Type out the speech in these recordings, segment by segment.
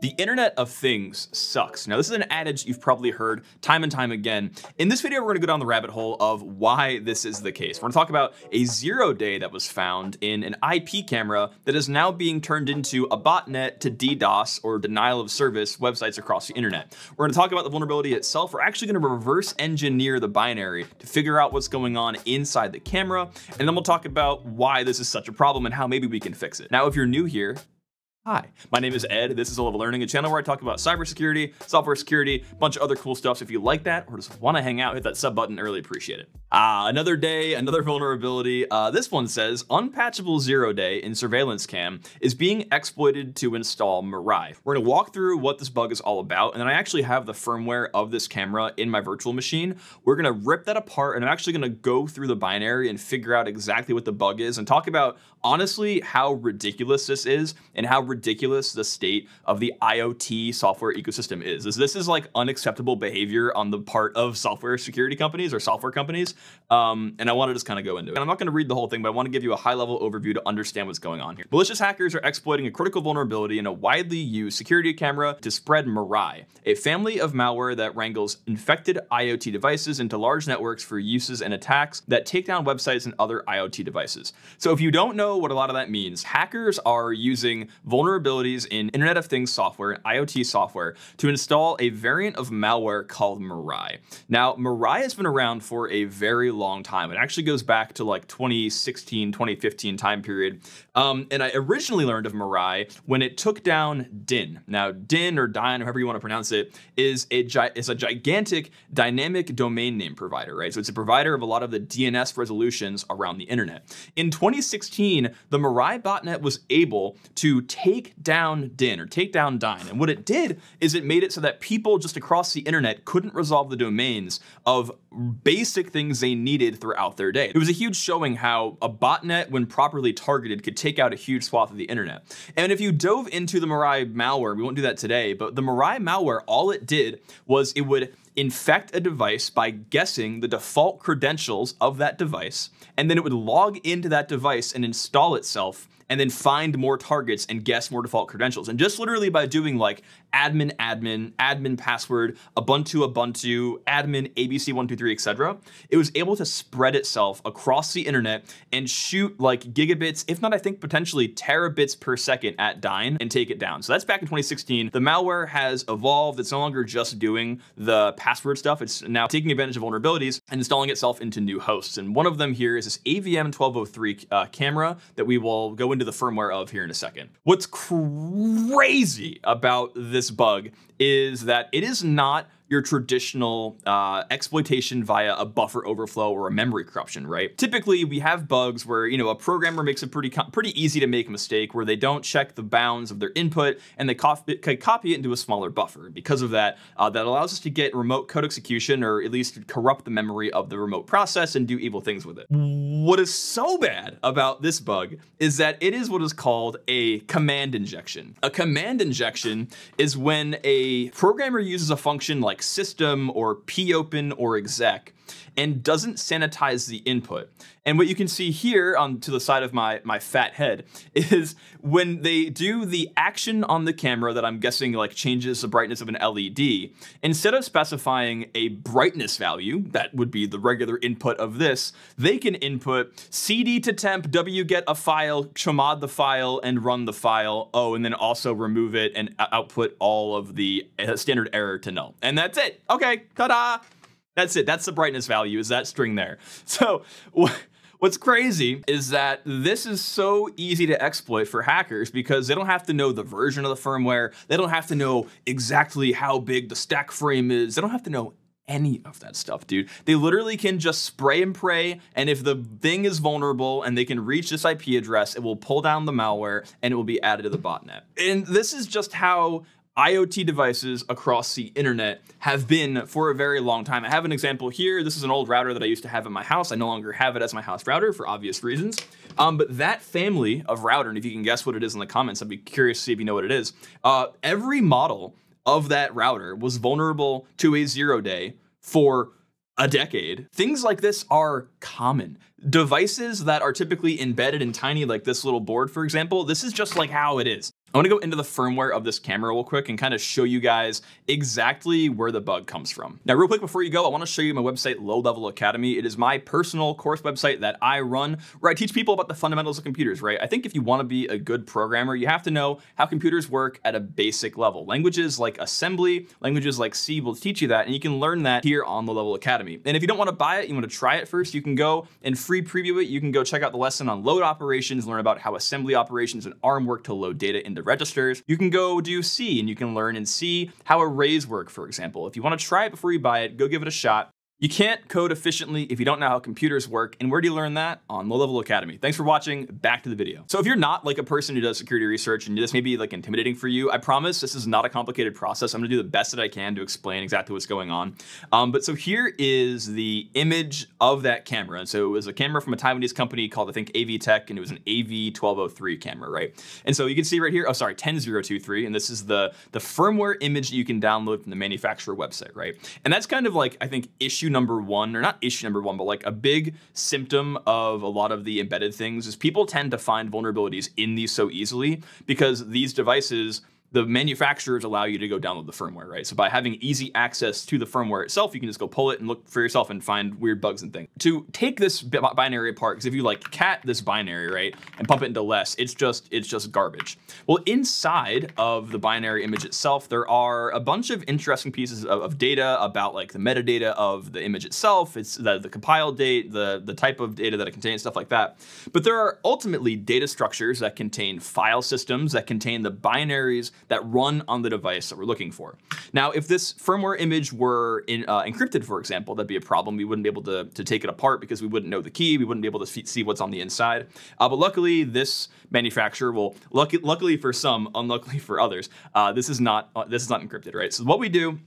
The Internet of Things sucks. Now, this is an adage you've probably heard time and time again. In this video, we're gonna go down the rabbit hole of why this is the case. We're gonna talk about a zero day that was found in an IP camera that is now being turned into a botnet to DDoS or denial of service websites across the internet. We're gonna talk about the vulnerability itself. We're actually gonna reverse engineer the binary to figure out what's going on inside the camera. And then we'll talk about why this is such a problem and how maybe we can fix it. Now, if you're new here, Hi, my name is Ed. This is Low Level Learning, a channel where I talk about cybersecurity, software security, a bunch of other cool stuff. So if you like that or just want to hang out, hit that sub button. I really appreciate it. Ah, uh, another day, another vulnerability. Uh, this one says unpatchable zero day in surveillance cam is being exploited to install Mirai. We're gonna walk through what this bug is all about, and then I actually have the firmware of this camera in my virtual machine. We're gonna rip that apart, and I'm actually gonna go through the binary and figure out exactly what the bug is, and talk about honestly how ridiculous this is and how ridiculous the state of the IoT software ecosystem is. Is this is like unacceptable behavior on the part of software security companies or software companies. Um, and I want to just kind of go into it. And I'm not going to read the whole thing, but I want to give you a high level overview to understand what's going on here. Malicious hackers are exploiting a critical vulnerability in a widely used security camera to spread Mirai, a family of malware that wrangles infected IoT devices into large networks for uses and attacks that take down websites and other IoT devices. So if you don't know what a lot of that means, hackers are using vulnerabilities in Internet of Things software, IoT software, to install a variant of malware called Mirai. Now, Mirai has been around for a very long time. It actually goes back to like 2016, 2015 time period. Um, and I originally learned of Mirai when it took down Dyn. Now, Dyn or Dyn, however you want to pronounce it, is a, is a gigantic dynamic domain name provider, right? So it's a provider of a lot of the DNS resolutions around the internet. In 2016, the Mirai botnet was able to take down Dyn or take down Dyn. And what it did is it made it so that people just across the internet couldn't resolve the domains of basic things they needed throughout their day. It was a huge showing how a botnet, when properly targeted, could take out a huge swath of the internet. And if you dove into the Mirai malware, we won't do that today, but the Mirai malware, all it did was it would infect a device by guessing the default credentials of that device, and then it would log into that device and install itself and then find more targets and guess more default credentials. And just literally by doing like admin, admin, admin password, Ubuntu, Ubuntu, admin, ABC123, etc., it was able to spread itself across the internet and shoot like gigabits, if not, I think potentially terabits per second at Dyn and take it down. So that's back in 2016. The malware has evolved. It's no longer just doing the password stuff. It's now taking advantage of vulnerabilities and installing itself into new hosts. And one of them here is this AVM 1203 uh, camera that we will go into the firmware of here in a second. What's crazy about this bug is that it is not your traditional uh, exploitation via a buffer overflow or a memory corruption, right? Typically, we have bugs where you know a programmer makes it pretty pretty easy to make a mistake where they don't check the bounds of their input and they copy, copy it into a smaller buffer. Because of that, uh, that allows us to get remote code execution or at least corrupt the memory of the remote process and do evil things with it. What is so bad about this bug is that it is what is called a command injection. A command injection is when a programmer uses a function like system or popen or exec and doesn't sanitize the input. And what you can see here on to the side of my, my fat head is when they do the action on the camera that I'm guessing like changes the brightness of an LED, instead of specifying a brightness value, that would be the regular input of this, they can input cd to temp, wget a file, chmod the file, and run the file, oh, and then also remove it and output all of the uh, standard error to null. And that's it. Okay, ta-da! That's it. That's the brightness value is that string there. So what's crazy is that this is so easy to exploit for hackers because they don't have to know the version of the firmware. They don't have to know exactly how big the stack frame is. They don't have to know any of that stuff, dude. They literally can just spray and pray, and if the thing is vulnerable and they can reach this IP address, it will pull down the malware and it will be added to the botnet. And this is just how IoT devices across the internet have been for a very long time. I have an example here. This is an old router that I used to have in my house. I no longer have it as my house router for obvious reasons. Um, but that family of router, and if you can guess what it is in the comments, I'd be curious to see if you know what it is. Uh, every model of that router was vulnerable to a zero day for a decade. Things like this are common. Devices that are typically embedded in tiny, like this little board, for example, this is just like how it is. I wanna go into the firmware of this camera real quick and kind of show you guys exactly where the bug comes from. Now, real quick before you go, I wanna show you my website, Low Level Academy. It is my personal course website that I run where I teach people about the fundamentals of computers, right? I think if you wanna be a good programmer, you have to know how computers work at a basic level. Languages like assembly, languages like C will teach you that, and you can learn that here on Low Level Academy. And if you don't wanna buy it, you wanna try it first, you can go and free preview it. You can go check out the lesson on load operations, learn about how assembly operations and ARM work to load data into registers. You can go do C and you can learn in C how arrays work, for example. If you want to try it before you buy it, go give it a shot. You can't code efficiently if you don't know how computers work, and where do you learn that? On Low Level Academy. Thanks for watching, back to the video. So if you're not like a person who does security research and this may be like intimidating for you, I promise this is not a complicated process. I'm gonna do the best that I can to explain exactly what's going on. Um, but so here is the image of that camera. And so it was a camera from a Taiwanese company called, I think, AVTech, and it was an AV1203 camera, right? And so you can see right here, oh, sorry, 10023, and this is the, the firmware image that you can download from the manufacturer website, right? And that's kind of like, I think, issue issue number one, or not issue number one, but like a big symptom of a lot of the embedded things is people tend to find vulnerabilities in these so easily because these devices the manufacturers allow you to go download the firmware, right? So by having easy access to the firmware itself, you can just go pull it and look for yourself and find weird bugs and things. To take this binary apart, because if you like cat this binary, right, and pump it into less, it's just it's just garbage. Well, inside of the binary image itself, there are a bunch of interesting pieces of, of data about like the metadata of the image itself. It's the, the compile date, the the type of data that it contains, stuff like that. But there are ultimately data structures that contain file systems that contain the binaries that run on the device that we're looking for. Now, if this firmware image were in, uh, encrypted, for example, that'd be a problem. We wouldn't be able to, to take it apart because we wouldn't know the key. We wouldn't be able to see what's on the inside. Uh, but luckily, this manufacturer will, luckily for some, unluckily for others, uh, this is not uh, this is not encrypted, right? So what we do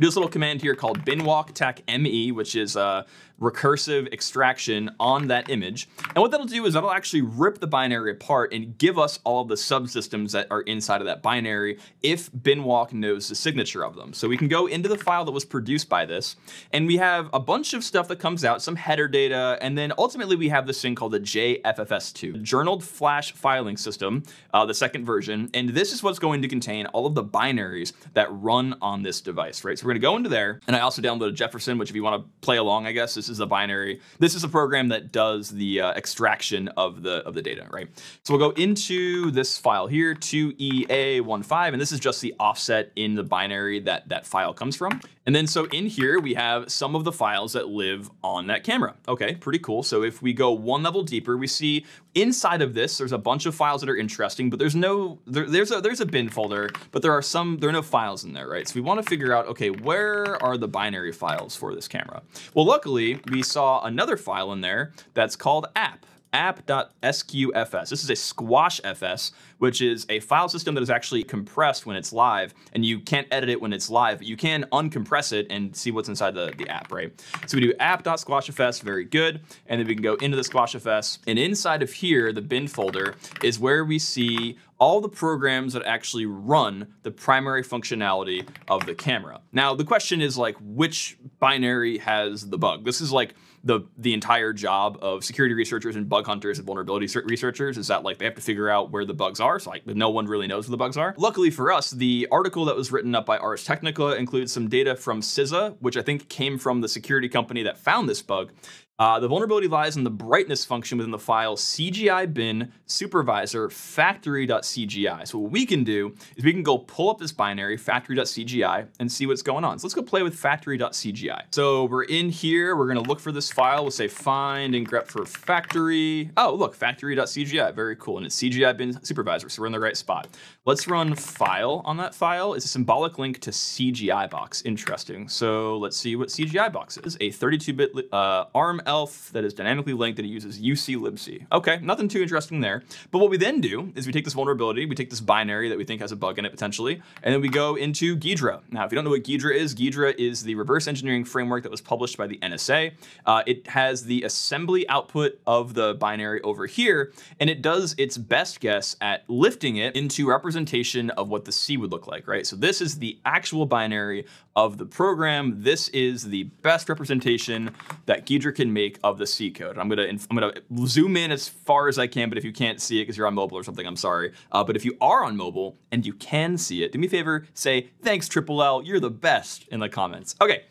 do this little command here called binwalk tech me, which is uh, recursive extraction on that image. And what that'll do is that'll actually rip the binary apart and give us all of the subsystems that are inside of that binary if binwalk knows the signature of them. So we can go into the file that was produced by this, and we have a bunch of stuff that comes out, some header data, and then ultimately we have this thing called the JFFS2, Journaled Flash Filing System, uh, the second version, and this is what's going to contain all of the binaries that run on this device, right? So we're gonna go into there, and I also downloaded Jefferson, which if you wanna play along, I guess, is this is a binary. This is a program that does the uh, extraction of the of the data, right? So we'll go into this file here, 2EA15, and this is just the offset in the binary that that file comes from. And then so in here, we have some of the files that live on that camera. Okay, pretty cool. So if we go one level deeper, we see inside of this, there's a bunch of files that are interesting, but there's no, there, there's a there's a bin folder, but there are some, there are no files in there, right? So we wanna figure out, okay, where are the binary files for this camera? Well, luckily, we saw another file in there that's called app app.sqfs. This is a squash fs, which is a file system that is actually compressed when it's live, and you can't edit it when it's live, but you can uncompress it and see what's inside the, the app, right? So we do app.squashfs, very good, and then we can go into the squashfs, and inside of here, the bin folder, is where we see all the programs that actually run the primary functionality of the camera. Now, the question is like, which binary has the bug? This is like the the entire job of security researchers and bug hunters and vulnerability researchers is that like they have to figure out where the bugs are. So like no one really knows where the bugs are. Luckily for us, the article that was written up by Ars Technica includes some data from CISA, which I think came from the security company that found this bug. Uh, the vulnerability lies in the brightness function within the file CGI bin supervisor factory.cgi. So what we can do is we can go pull up this binary factory.cgi and see what's going on. So let's go play with factory.cgi. So we're in here, we're gonna look for this file. We'll say find and grep for factory. Oh, look, factory.cgi, very cool. And it's CGI bin supervisor, so we're in the right spot. Let's run file on that file. It's a symbolic link to CGI box, interesting. So let's see what CGI box is. A 32-bit uh, ARM elf that is dynamically linked and it uses uclibc. Okay, nothing too interesting there. But what we then do is we take this vulnerability, we take this binary that we think has a bug in it potentially, and then we go into Ghidra. Now, if you don't know what Ghidra is, Ghidra is the reverse engineering framework that was published by the NSA. Uh, it has the assembly output of the binary over here, and it does its best guess at lifting it into representation of what the C would look like, right? So this is the actual binary of the program. This is the best representation that Ghidra can make of the C code. I'm gonna I'm gonna zoom in as far as I can, but if you can't see it because you're on mobile or something, I'm sorry. Uh, but if you are on mobile and you can see it, do me a favor, say thanks Triple L, you're the best in the comments. Okay.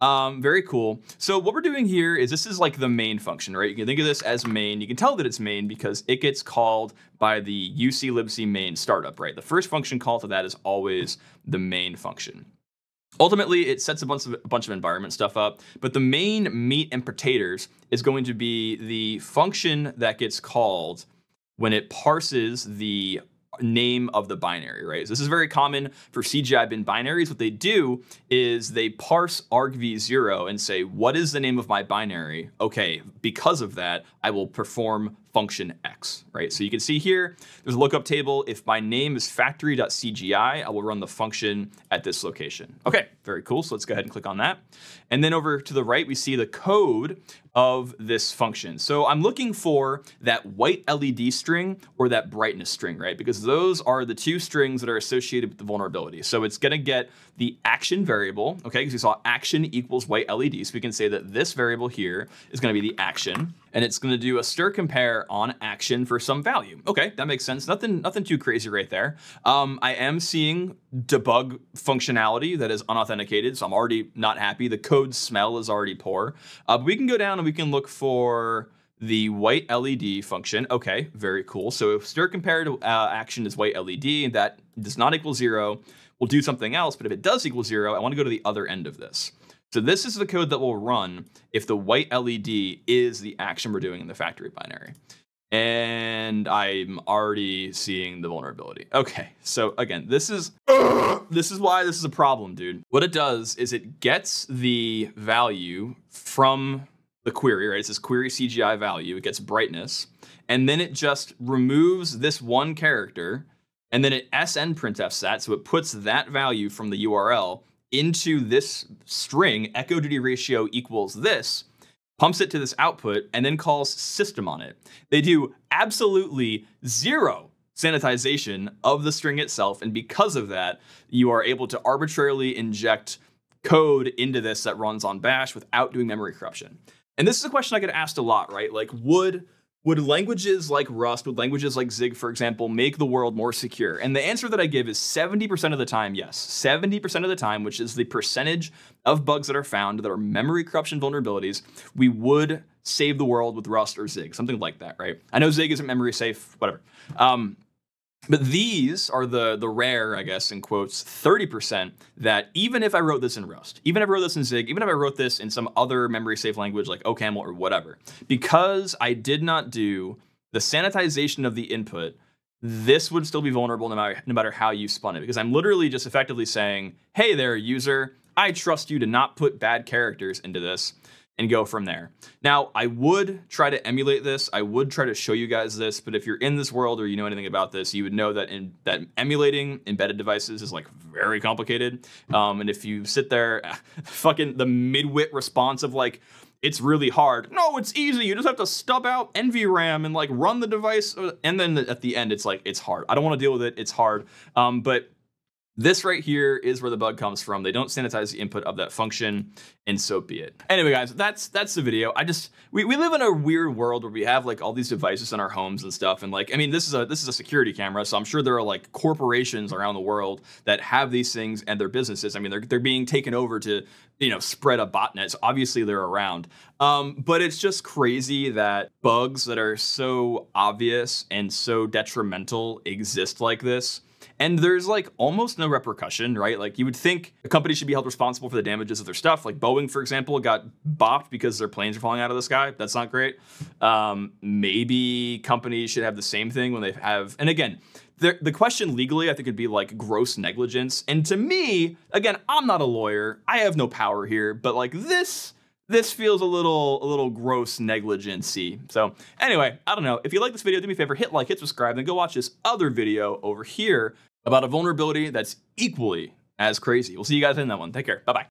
Um, very cool. So what we're doing here is this is like the main function, right? You can think of this as main. You can tell that it's main because it gets called by the UC libc main startup, right? The first function call to that is always the main function. Ultimately, it sets a bunch of a bunch of environment stuff up, but the main meat and potatoes is going to be the function that gets called when it parses the name of the binary, right? So this is very common for CGI bin binaries. What they do is they parse argv0 and say, what is the name of my binary? Okay, because of that, I will perform function X, right? So you can see here, there's a lookup table. If my name is factory.cgi, I will run the function at this location. Okay, very cool. So let's go ahead and click on that. And then over to the right, we see the code of this function. So I'm looking for that white LED string or that brightness string, right? Because those are the two strings that are associated with the vulnerability. So it's gonna get the action variable, okay? Because we saw action equals white LED. So we can say that this variable here is gonna be the action and it's gonna do a stir compare on action for some value. Okay, that makes sense. Nothing, nothing too crazy right there. Um, I am seeing debug functionality that is unauthenticated, so I'm already not happy. The code smell is already poor. Uh, but we can go down and we can look for the white LED function. Okay, very cool. So if stir compare to uh, action is white LED, that does not equal zero, we'll do something else. But if it does equal zero, I wanna go to the other end of this. So this is the code that will run if the white LED is the action we're doing in the factory binary. And I'm already seeing the vulnerability. Okay, so again, this is this is why this is a problem, dude. What it does is it gets the value from the query, right? It says query CGI value, it gets brightness, and then it just removes this one character, and then it SN printfs that, so it puts that value from the URL into this string, echo duty ratio equals this, pumps it to this output, and then calls system on it. They do absolutely zero sanitization of the string itself, and because of that, you are able to arbitrarily inject code into this that runs on bash without doing memory corruption. And this is a question I get asked a lot, right? Like, would would languages like Rust, would languages like Zig, for example, make the world more secure? And the answer that I give is 70% of the time, yes. 70% of the time, which is the percentage of bugs that are found that are memory corruption vulnerabilities, we would save the world with Rust or Zig, something like that, right? I know Zig isn't memory safe, whatever. Um, but these are the the rare, I guess, in quotes, 30% that even if I wrote this in Rust, even if I wrote this in Zig, even if I wrote this in some other memory safe language like OCaml or whatever, because I did not do the sanitization of the input, this would still be vulnerable no matter, no matter how you spun it. Because I'm literally just effectively saying, hey there, user, I trust you to not put bad characters into this and go from there. Now, I would try to emulate this. I would try to show you guys this, but if you're in this world or you know anything about this, you would know that in that emulating embedded devices is like very complicated. Um, and if you sit there, fucking the midwit response of like, it's really hard. No, it's easy. You just have to stub out NVRAM and like run the device. Uh, and then at the end, it's like, it's hard. I don't want to deal with it. It's hard. Um, but this right here is where the bug comes from. They don't sanitize the input of that function, and so be it. Anyway, guys, that's that's the video. I just we, we live in a weird world where we have like all these devices in our homes and stuff, and like I mean, this is a this is a security camera, so I'm sure there are like corporations around the world that have these things and their businesses. I mean, they're they're being taken over to you know spread a botnet. So obviously they're around, um, but it's just crazy that bugs that are so obvious and so detrimental exist like this and there's like almost no repercussion, right? Like you would think a company should be held responsible for the damages of their stuff. Like Boeing, for example, got bopped because their planes are falling out of the sky. That's not great. Um, maybe companies should have the same thing when they have, and again, the, the question legally, I think, would be like gross negligence. And to me, again, I'm not a lawyer. I have no power here, but like this this feels a little a little gross negligency. So anyway, I don't know. If you like this video, do me a favor, hit like, hit subscribe, then go watch this other video over here about a vulnerability that's equally as crazy. We'll see you guys in that one. Take care. Bye-bye.